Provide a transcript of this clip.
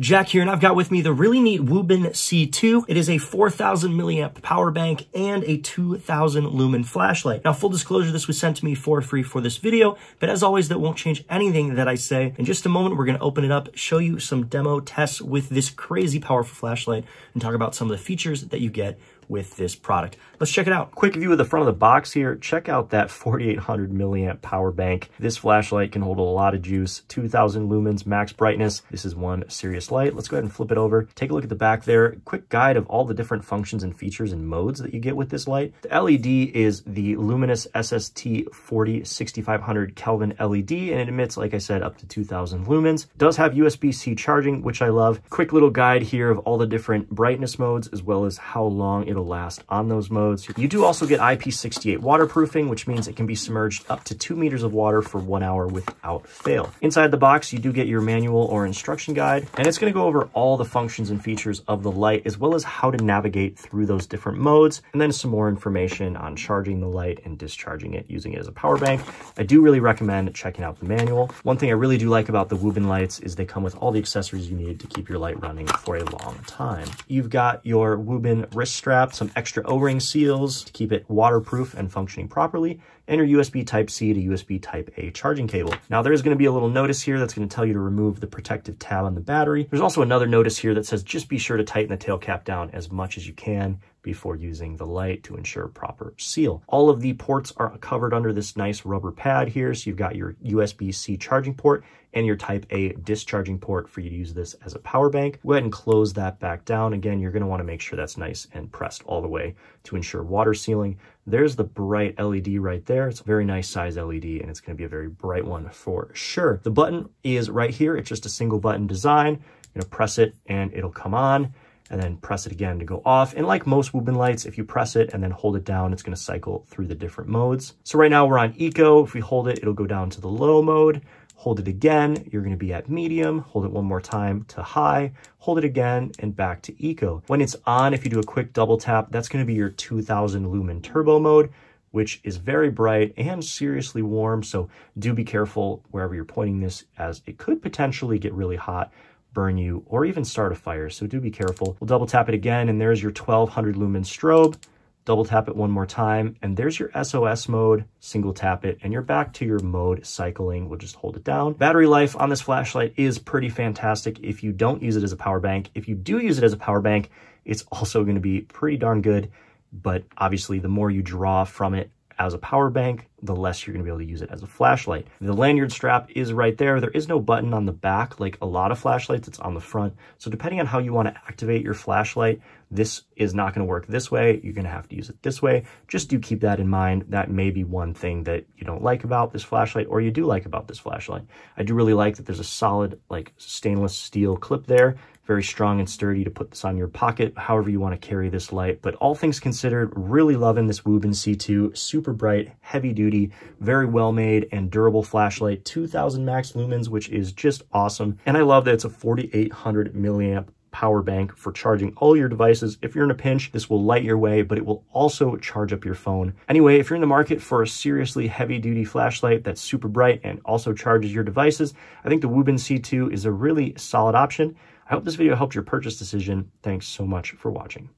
Jack here, and I've got with me the really neat Wuben C2. It is a 4,000 milliamp power bank and a 2,000 lumen flashlight. Now, full disclosure, this was sent to me for free for this video, but as always, that won't change anything that I say. In just a moment, we're going to open it up, show you some demo tests with this crazy powerful flashlight, and talk about some of the features that you get with this product. Let's check it out. Quick view of the front of the box here. Check out that 4800 milliamp power bank. This flashlight can hold a lot of juice, 2000 lumens max brightness. This is one serious light. Let's go ahead and flip it over. Take a look at the back there. Quick guide of all the different functions and features and modes that you get with this light. The LED is the Luminus SST 40 6500 Kelvin LED and it emits, like I said, up to 2000 lumens. It does have USB-C charging, which I love. Quick little guide here of all the different brightness modes as well as how long it'll last on those modes. You do also get IP68 waterproofing, which means it can be submerged up to two meters of water for one hour without fail. Inside the box, you do get your manual or instruction guide, and it's gonna go over all the functions and features of the light, as well as how to navigate through those different modes, and then some more information on charging the light and discharging it using it as a power bank. I do really recommend checking out the manual. One thing I really do like about the Wuben lights is they come with all the accessories you need to keep your light running for a long time. You've got your Wuben wrist strap some extra O-ring seals to keep it waterproof and functioning properly, and your USB Type-C to USB Type-A charging cable. Now there's going to be a little notice here that's going to tell you to remove the protective tab on the battery. There's also another notice here that says just be sure to tighten the tail cap down as much as you can before using the light to ensure proper seal. All of the ports are covered under this nice rubber pad here. So you've got your USB-C charging port and your type A discharging port for you to use this as a power bank. Go ahead and close that back down. Again, you're gonna wanna make sure that's nice and pressed all the way to ensure water sealing. There's the bright LED right there. It's a very nice size LED and it's gonna be a very bright one for sure. The button is right here. It's just a single button design. You're gonna press it and it'll come on and then press it again to go off. And like most Wuben lights, if you press it and then hold it down, it's gonna cycle through the different modes. So right now we're on Eco. If we hold it, it'll go down to the low mode. Hold it again, you're gonna be at medium. Hold it one more time to high. Hold it again and back to Eco. When it's on, if you do a quick double tap, that's gonna be your 2000 lumen turbo mode which is very bright and seriously warm. So do be careful wherever you're pointing this as it could potentially get really hot burn you, or even start a fire, so do be careful. We'll double tap it again, and there's your 1200 lumen strobe. Double tap it one more time, and there's your SOS mode. Single tap it, and you're back to your mode cycling. We'll just hold it down. Battery life on this flashlight is pretty fantastic if you don't use it as a power bank. If you do use it as a power bank, it's also going to be pretty darn good, but obviously the more you draw from it, as a power bank, the less you're to be able to use it as a flashlight. The lanyard strap is right there. There is no button on the back like a lot of flashlights. It's on the front. So depending on how you want to activate your flashlight, this is not to work this way. You're to have to use it this way. Just do keep that in mind. That may be one thing that you don't like about this flashlight or you do like about this flashlight. I do really like that there's a solid like stainless steel clip there very strong and sturdy to put this on your pocket, however you want to carry this light. But all things considered, really loving this Wuben C2, super bright, heavy duty, very well made and durable flashlight, 2000 max lumens, which is just awesome. And I love that it's a 4800 milliamp power bank for charging all your devices. If you're in a pinch, this will light your way, but it will also charge up your phone. Anyway, if you're in the market for a seriously heavy duty flashlight that's super bright and also charges your devices, I think the Wuben C2 is a really solid option. I hope this video helped your purchase decision. Thanks so much for watching.